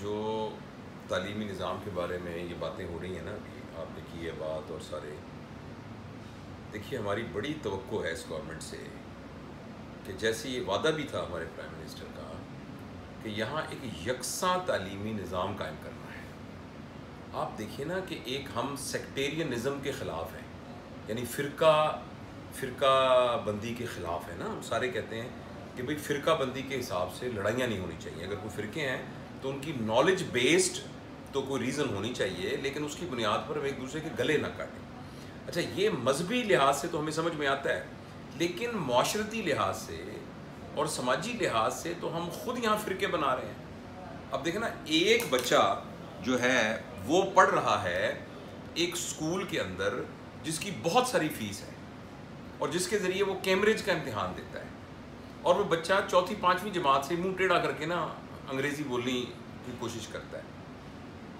जो तालीमी निज़ाम के बारे में ये बातें हो रही हैं ना अभी आपने की है बात और सारे। देखिए, हमारी बड़ी तो है इस गवर्नमेंट से कि जैसे ये वादा भी था हमारे प्राइम मिनिस्टर का कि यहाँ एक यकसा तालीमी निज़ाम कायम करना है। आप देखिए ना कि एक हम सेक्टेरियनिज़म के ख़िलाफ़ हैं, यानी फ़िरका फ़िरका बंदी के ख़िलाफ़ है ना। हम सारे कहते हैं कि भाई फ़िरका बंदी के हिसाब से लड़ाइयाँ नहीं होनी चाहिए। अगर कोई फ़िरके हैं तो उनकी नॉलेज बेस्ड तो कोई रीज़न होनी चाहिए, लेकिन उसकी बुनियाद पर हम एक दूसरे के गले ना काटें। अच्छा ये मजहबी लिहाज से तो हमें समझ में आता है, लेकिन माशरती लिहाज से और समाजी लिहाज से तो हम खुद यहाँ फ़िरके बना रहे हैं। अब देखें ना, एक बच्चा जो है, वो पढ़ रहा है एक स्कूल के अंदर, जिसकी बहुत सारी फ़ीस है और जिसके ज़रिए वो कैम्ब्रिज का इम्तहान देता है। और वो बच्चा चौथी, पाँचवीं जमात से मुँह टेढ़ा करके ना अंग्रेज़ी बोलने की कोशिश करता है।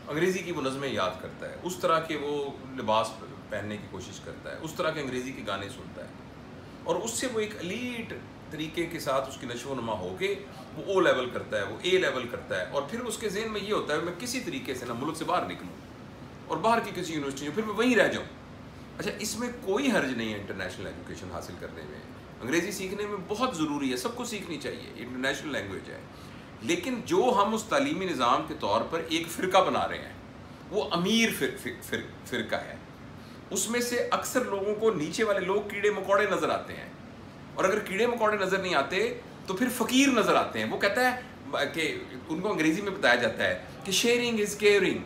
अंग्रेज़ी की वो नज़में याद करता है। उस तरह के वो लिबास पहनने की कोशिश करता है। उस तरह के अंग्रेज़ी के गाने सुनता है। और उससे वो एक अलीट तरीके के साथ उसकी नशो नमा हो के वो ओ लेवल करता है, वो ए लेवल करता है। और फिर उसके जहन में ये होता है, मैं किसी तरीके से ना मुल्क से बाहर निकलूँ और बाहर की किसी यूनिवर्सिटी में फिर मैं वहीं रह जाऊँ। अच्छा इसमें कोई हर्ज नहीं है इंटरनेशनल एजुकेशन हासिल करने में। अंग्रेज़ी सीखने में बहुत ज़रूरी है सबको सीखनी चाहिए। इंटरनेशनल लैंग्वेज है। लेकिन जो हम उस तलीमी निज़ाम के तौर पर एक फ़िरका बना रहे हैं वो अमीर फिर, फिर, फिर, फ़िरका है। उसमें से अक्सर लोगों को नीचे वाले लोग कीड़े मकोड़े नज़र आते हैं। और अगर कीड़े मकोड़े नज़र नहीं आते तो फिर फ़कीर नज़र आते हैं। वो कहता है कि उनको अंग्रेज़ी में बताया जाता है कि शेयरिंग इज़ केयरिंग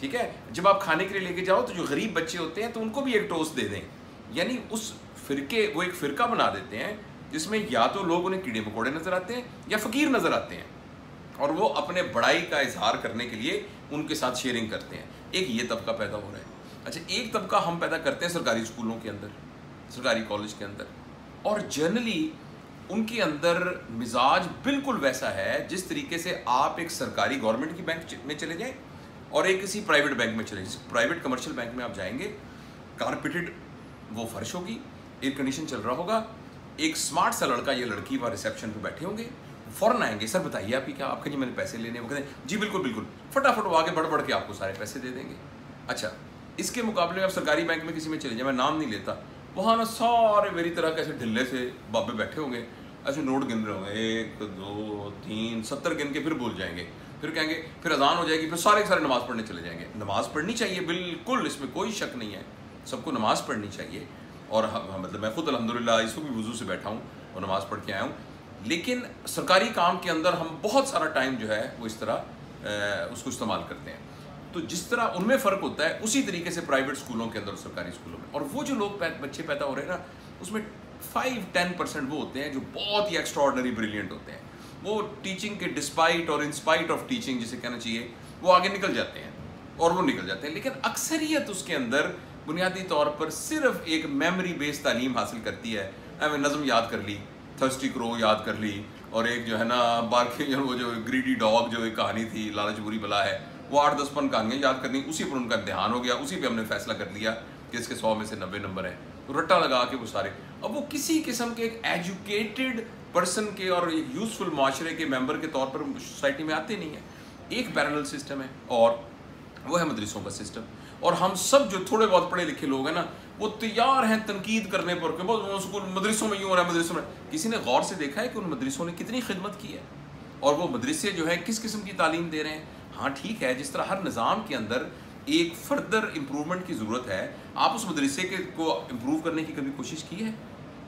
ठीक है? जब आप खाने के लिए लेके जाओ तो जो गरीब बच्चे होते हैं तो उनको भी एक टोस्ट दे दें। यानी उस फ़िरके वो एक फ़िरका बना देते हैं जिसमें या तो लोग उन्हें कीड़े मकोड़े नज़र आते हैं या फ़कीर नज़र आते हैं। और वो अपने बड़ाई का इजहार करने के लिए उनके साथ शेयरिंग करते हैं। एक ये तबका पैदा हो रहा है। अच्छा एक तबका हम पैदा करते हैं सरकारी स्कूलों के अंदर, सरकारी कॉलेज के अंदर। और जनरली उनके अंदर मिजाज बिल्कुल वैसा है, जिस तरीके से आप एक सरकारी गवर्नमेंट की बैंक में चले जाएँ और एक किसी प्राइवेट बैंक में चले जाए। प्राइवेट कमर्शियल बैंक में आप जाएँगे कारपेटेड वो फर्श होगी एयर कंडीशन चल रहा होगा, एक स्मार्ट सा लड़का, या लड़की वहाँ रिसेप्शन पे बैठे होंगे फ़ौरन आएँगे, सर, बताइए आप ही क्या, आपके जी मैंने पैसे लेने वो कहते जी, बिल्कुल बिल्कुल, फटाफट वो आगे बढ़ बढ़ के आपको सारे पैसे दे देंगे। अच्छा इसके मुकाबले में आप सरकारी बैंक में किसी में चले जाए, मैं नाम नहीं लेता, वहाँ ना सारे मेरी तरह कैसे ढिल्ले से बाबे बैठे होंगे, ऐसे नोट गिन रहे होंगे, एक, दो, तीन, सत्तर गिन के फिर बोल जाएँगे, फिर कहेंगे, फिर अजान हो जाएगी, फिर सारे के सारे नमाज़ पढ़ने चले जाएँगे। नमाज़ पढ़नी चाहिए, बिल्कुल, इसमें कोई शक नहीं है, सबको नमाज़ पढ़नी चाहिए, और मतलब मैं खुद अलहमदिल्ला इसको भी वज़ू से बैठा हूँ, और नमाज़ पढ़ के आया हूँ लेकिन सरकारी काम के अंदर हम बहुत सारा टाइम जो है, वो इस तरह उसको इस्तेमाल करते हैं। तो जिस तरह उनमें फ़र्क होता है, उसी तरीके से प्राइवेट स्कूलों के अंदर, सरकारी स्कूलों में। और वो जो लोग बच्चे पैदा हो रहे हैं ना, उसमें फाइव टेन परसेंट वो होते हैं जो बहुत ही एक्स्ट्रॉर्डनरी ब्रिलियंट होते हैं। वो टीचिंग के डिस्पाइट और इंस्पाइट ऑफ़ टीचिंग जिसे कहना चाहिए, वो आगे निकल जाते हैं और वो निकल जाते हैं। लेकिन अक्सरियत उसके अंदर बुनियादी तौर पर सिर्फ़ एक मेमोरी बेस्ड तालीम हासिल करती है। हमें नज़म याद कर ली थर्स्टी क्रो याद कर ली और एक जो है ना बारखे वो जो ग्रीडी डॉग जो एक कहानी थी, लालच बुरी बला है, वो आठ दस पन कहानियाँ याद करनी, उसी पर उनका ध्यान हो गया, उसी पर हमने फैसला कर लिया कि इसके सौ में से नब्बे नंबर है। तो रट्टा लगा के वो सारे। अब वो किसी किस्म के एक एजुकेटेड पर्सन के और एक यूजफुल माशरे के मेंबर के तौर पर सोसाइटी में आते नहीं है। एक पैरल सिस्टम है और वो है मदरसों का सिस्टम और हम सब जो थोड़े बहुत पढ़े लिखे लोग हैं ना वो तैयार हैं तनकीद करने पर स्कूल मदरसों में यूँ हो रहा है, मदरसों में। किसी ने गौर से देखा है कि उन मदरसों ने कितनी खिदमत की है? और वो मदरसे जो है, किस किस्म की तालीम दे रहे हैं? हाँ ठीक है, जिस तरह हर निज़ाम के अंदर एक फर्दर इम्प्रूवमेंट की ज़रूरत है, आप उस मदरसे के को इम्प्रूव करने की कभी कोशिश की है?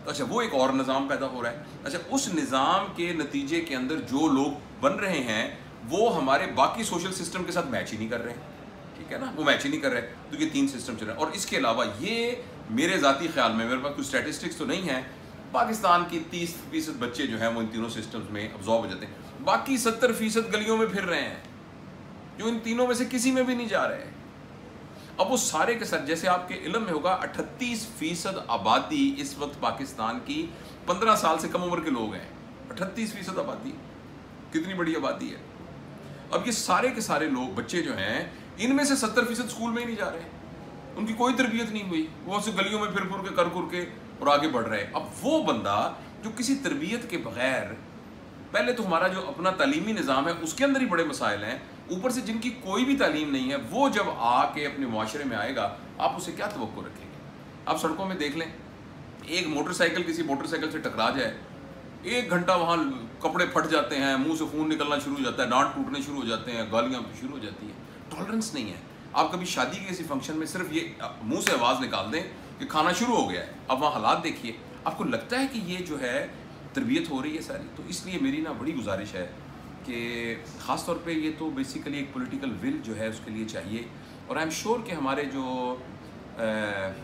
अच्छा वो एक और निज़ाम पैदा हो रहा है। अच्छा उस निज़ाम के नतीजे के अंदर जो लोग बन रहे हैं, वो हमारे बाकी सोशल सिस्टम के साथ मैच ही नहीं कर रहे हैं। ठीक है ना? वो मैच ही नहीं कर रहे तो ये तीन सिस्टम चल रहे हैं। और इसके अलावा ये मेरे ज़ाती ख्याल में, मेरे पास कुछ स्टैटिस्टिक्स तो नहीं है, पाकिस्तान की तीस फ़ीसद बच्चे जो हैं, वो इन तीनों सिस्टम्स में अब्जॉर्व हो जाते हैं। बाकी सत्तर फ़ीसद गलियों में फिर रहे हैं, जो इन तीनों में से किसी में भी नहीं जा रहे अब वो सारे के साथ जैसे आपके इलम में होगा अठतीस फ़ीसद आबादी इस वक्त पाकिस्तान की पंद्रह साल से कम उम्र के लोग हैं। अठतीस फ़ीसद आबादी, कितनी बड़ी आबादी है? अब ये सारे के सारे लोग, बच्चे जो हैं इनमें से सत्तर फ़ीसद स्कूल में ही नहीं जा रहे। उनकी कोई तरबियत नहीं हुई। वो ऐसे गलियों में फिर फुर के, कर कुर के और आगे बढ़ रहे अब वो बंदा जो किसी तरबियत के बगैर, पहले तो हमारा जो अपना तलीमी निज़ाम है, उसके अंदर ही बड़े मसाइल हैं। ऊपर से जिनकी कोई भी तालीम नहीं है, वो जब आके अपने माशरे में आएगा, आप उसे क्या तो रखेंगे? आप सड़कों में देख लें। एक मोटरसाइकिल किसी मोटरसाइकिल से टकरा जाए, एक घंटा वहाँ कपड़े फट जाते हैं, मुँह से खून निकलना शुरू हो जाता है डांट टूटने शुरू हो जाते हैं, गालियाँ शुरू हो जाती हैं। टॉलरेंस नहीं है। आप कभी शादी के किसी फ़ंक्शन में सिर्फ़ ये मुँह से आवाज़ निकाल दें कि खाना शुरू हो गया है, अब वहाँ हालात देखिए। आपको लगता है कि ये जो है, तरबियत हो रही है सारी? तो इसलिए मेरी ना बड़ी गुजारिश है कि ख़ास तौर पे ये तो बेसिकली एक पॉलिटिकल विल जो है उसके लिए चाहिए। और आई एम श्योर कि हमारे जो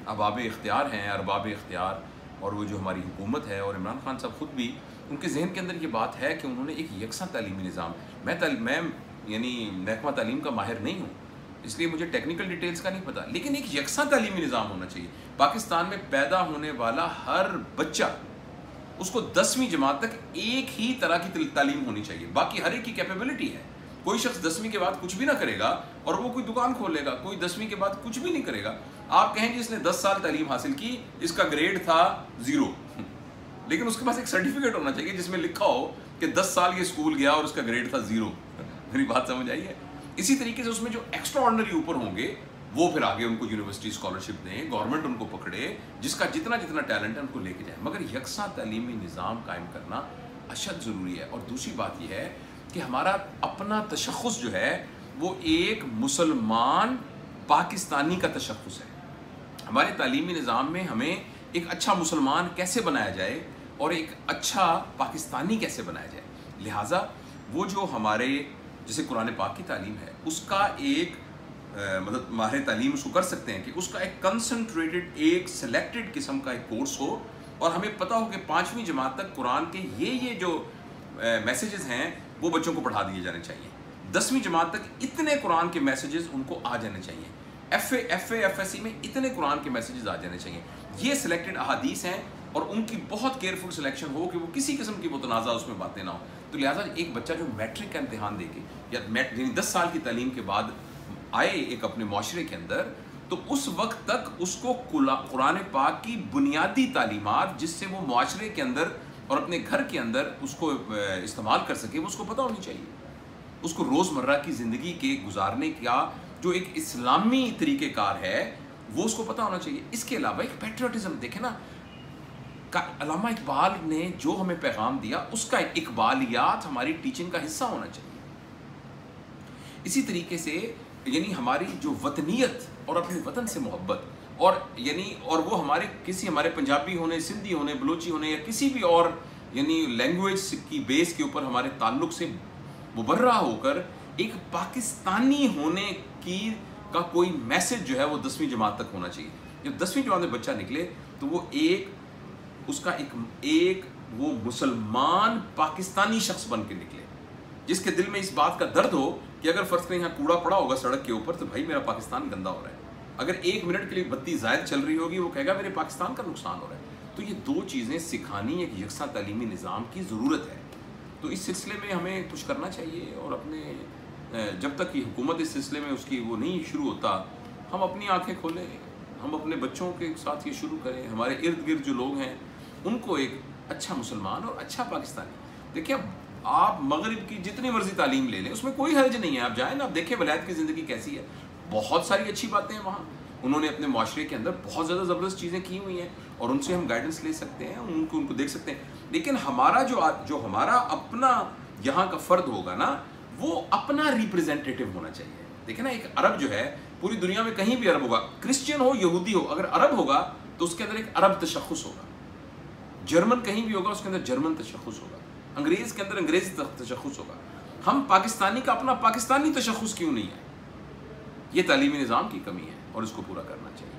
अबाब इख्तियार हैं अरबाब इख्तियार और वो जो हमारी हुकूमत है और इमरान खान साहब ख़ुद भी, उनके जहन के अंदर ये बात है कि उन्होंने एक यकसा तलीमी निज़ाम, मैं मैं यानी महकमा तालीम का माहिर नहीं हूँ। इसलिए मुझे टेक्निकल डिटेल्स का नहीं पता। लेकिन एक यकसा तलीमी निज़ाम होना चाहिए। पाकिस्तान में पैदा होने वाला हर बच्चा, उसको दसवीं जमात तक एक ही तरह की तालीम होनी चाहिए। बाकी हर एक की कैपेबिलिटी है। कोई शख्स दसवीं के बाद कुछ भी ना करेगा और वो कोई दुकान खोलेगा कोई दसवीं के बाद कुछ भी नहीं करेगा। आप कहेंगे इसने दस साल तालीम हासिल की, इसका ग्रेड था ज़ीरो लेकिन उसके पास एक सर्टिफिकेट होना चाहिए जिसमें लिखा हो कि दस साल ये स्कूल गया और उसका ग्रेड था ज़ीरो मेरी बात समझ आई है? इसी तरीके से उसमें जो एक्स्ट्रा ऑर्डनरी ऊपर होंगे, वो फिर आगे उनको यूनिवर्सिटी स्कॉलरशिप दें गवर्नमेंट उनको पकड़े, जिसका जितना जितना टैलेंट है उनको लेके जाए। मगर यकसा तलीमी निज़ाम कायम करना अशद ज़रूरी है। और दूसरी बात यह है कि हमारा अपना तशखस जो है, वो एक मुसलमान पाकिस्तानी का तशखस है। हमारे तालीमी निज़ाम में हमें एक अच्छा मुसलमान कैसे बनाया जाए और एक अच्छा पाकिस्तानी कैसे बनाया जाए? लिहाजा वो जो हमारे जैसे कुरान पाक की तालीम है, उसका एक मतलब माहिर तालीम उसको कर सकते हैं कि उसका एक कंसनट्रेटेड एक सेलेक्टेड किस्म का एक कोर्स हो और हमें पता हो कि पाँचवीं जमात तक कुरान के ये ये जो मैसेजेस हैं, वो बच्चों को पढ़ा दिए जाने चाहिए। दसवीं जमात तक इतने कुरान के मैसेजेस उनको आ जाने चाहिए। F F F S C में इतने कुरान के मैसेजेस आ जाने चाहिए। ये सिलेक्टेड अहादीस हैं और उनकी बहुत केयरफुल सिलेक्शन हो कि वो किसी किस्म की वो तनाज़ा उसमें बातें ना हो। तो लिहाजा एक बच्चा जो मैट्रिक का इम्तहान दे के या यानी दस साल की तालीम के बाद आए एक अपने माशरे के अंदर तो उस वक्त तक उसको कुरान पाक की बुनियादी तालीमत जिससे वो माशरे के अंदर और अपने घर के अंदर उसको इस्तेमाल कर सके, वो उसको पता होनी चाहिए। उसको रोज़मर्रा की ज़िंदगी के गुजारने का जो एक इस्लामी तरीक़ेकार है, वो उसको पता होना चाहिए। इसके अलावा एक पेट्रियाटिज़म देखे ना अलामा इकबाल ने जो हमें पैगाम दिया, उसका इकबालियात हमारी टीचिंग का हिस्सा होना चाहिए। इसी तरीके से, यानी हमारी जो वतनीत और अपने वतन से मोहब्बत, और यानी, और वो हमारे, किसी हमारे पंजाबी होने, सिंधी होने, बलोची होने, या किसी भी और, यानी लैंग्वेज की बेस के ऊपर हमारे ताल्लुक से मुबर्रा होकर एक पाकिस्तानी होने की, का कोई मैसेज जो है वो दसवीं जमात तक होना चाहिए। जब दसवीं जमात में बच्चा निकले तो वो एक उसका एक एक वो मुसलमान पाकिस्तानी शख्स बन के निकले। जिसके दिल में इस बात का दर्द हो कि अगर फ़र्ज़ करें यहाँ कूड़ा पड़ा होगा सड़क के ऊपर तो भाई मेरा पाकिस्तान गंदा हो रहा है। अगर एक मिनट के लिए बत्ती जायद चल रही होगी, वो कहेगा, मेरे पाकिस्तान का नुकसान हो रहा है। तो ये दो चीज़ें सिखानी एक यकसा तलीमी निज़ाम की ज़रूरत है। तो इस सिलसिले में हमें कुछ करना चाहिए और अपने जब तक ये हुकूमत इस सिलसिले में उसकी वो नहीं शुरू होता, हम अपनी आँखें खोलें, हम अपने बच्चों के साथ ये शुरू करें। हमारे इर्द गिर्द जो लोग हैं उनको एक अच्छा मुसलमान और अच्छा पाकिस्तानी। देखिए, आप मगरब की जितनी मर्ज़ी तालीम ले लें, उसमें कोई हर्ज नहीं है। आप जाएँ ना आप देखें वलायत की ज़िंदगी कैसी है। बहुत सारी अच्छी बातें हैं वहाँ। उन्होंने अपने माशरे के अंदर बहुत ज़्यादा ज़बरदस्त चीज़ें की हुई हैं और उनसे हम गाइडेंस ले सकते हैं, उनको उनको देख सकते हैं। लेकिन हमारा जो जो हमारा अपना यहाँ का फ़र्द होगा ना, वो अपना रिप्रेजेंटेटिव होना चाहिए। देखे ना, एक अरब जो है, पूरी दुनिया में कहीं भी अरब होगा। क्रिश्चियन हो, यहूदी हो, अगर अरब होगा तो उसके अंदर एक अरब तशखस होगा। जर्मन कहीं भी होगा, उसके अंदर जर्मन तशखस होगा। अंग्रेज़ के अंदर अंग्रेज़ी तशखस होगा। हम पाकिस्तानी का अपना पाकिस्तानी तशखस क्यों नहीं है? ये तालीमी निज़ाम की कमी है और इसको पूरा करना चाहिए।